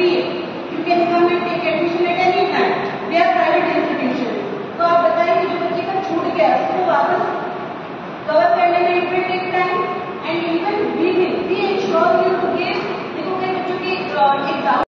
free. You can come and take admission at any time they are private institution तो आप बताइए जो बच्चे का छूट गया, उसको वापस कवर करने में it will take time and even we will be assure you to give देखो, कई बच्चों के एग्ज़ाम